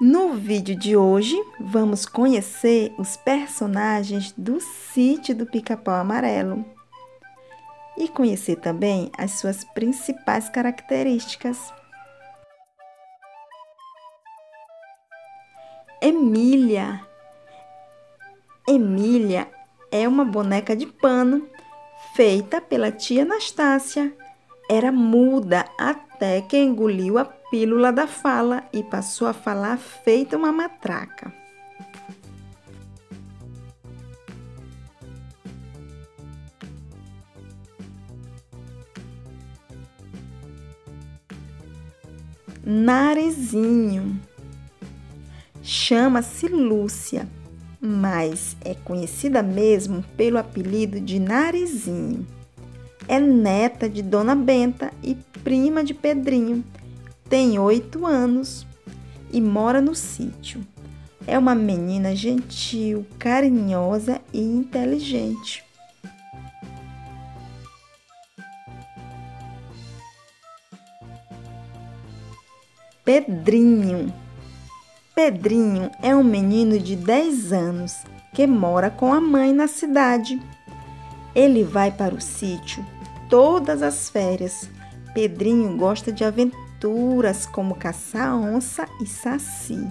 No vídeo de hoje, vamos conhecer os personagens do sítio do Pica-Pau Amarelo e conhecer também as suas principais características. Emília. Emília é uma boneca de pano feita pela tia Anastácia. Era muda até que engoliu a pílula da fala e passou a falar feita uma matraca. Narizinho. Chama-se Lúcia, mas é conhecida mesmo pelo apelido de Narizinho. É neta de Dona Benta e prima de Pedrinho, tem oito anos e mora no sítio. É uma menina gentil, carinhosa e inteligente. Pedrinho. Pedrinho é um menino de 10 anos que mora com a mãe na cidade. Ele vai para o sítio todas as férias. Pedrinho gosta de aventuras aventuras como caçar onça e saci.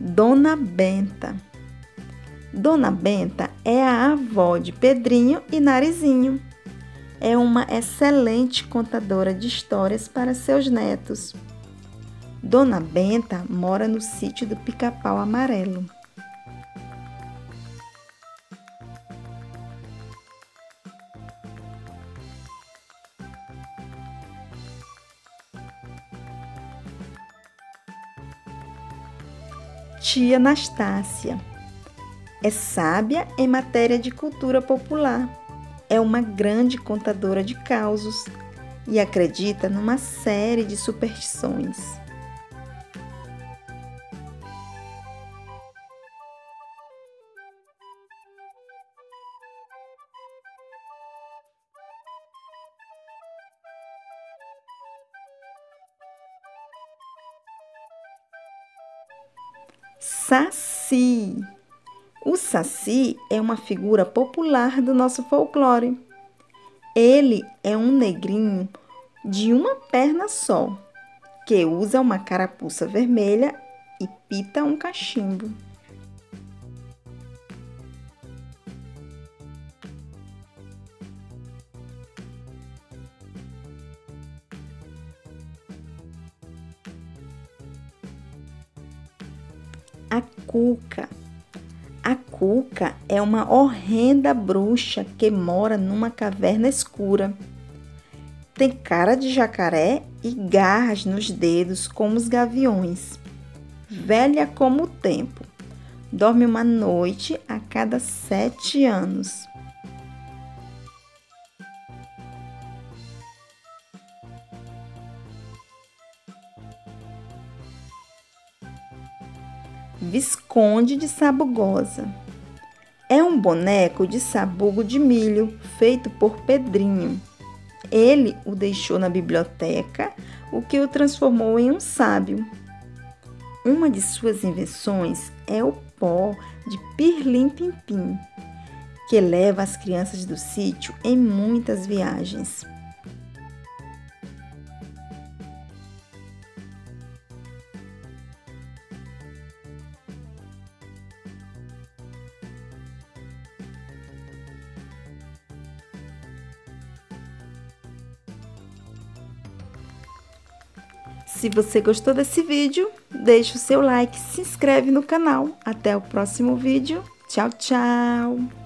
Dona Benta. Dona Benta é a avó de Pedrinho e Narizinho. É uma excelente contadora de histórias para seus netos. Dona Benta mora no sítio do Pica-Pau Amarelo. Tia Anastácia é sábia em matéria de cultura popular. É uma grande contadora de causos e acredita numa série de superstições. Saci. O Saci é uma figura popular do nosso folclore. Ele é um negrinho de uma perna só, que usa uma carapuça vermelha e pita um cachimbo. A Cuca. A Cuca é uma horrenda bruxa que mora numa caverna escura. Tem cara de jacaré e garras nos dedos como os gaviões. Velha como o tempo. Dorme uma noite a cada sete anos. Visconde de Sabugosa. É um boneco de sabugo de milho feito por Pedrinho. Ele o deixou na biblioteca, o que o transformou em um sábio. Uma de suas invenções é o pó de pirlim-pim-pim, que leva as crianças do sítio em muitas viagens. Se você gostou desse vídeo, deixe o seu like, se inscreve no canal. Até o próximo vídeo. Tchau, tchau!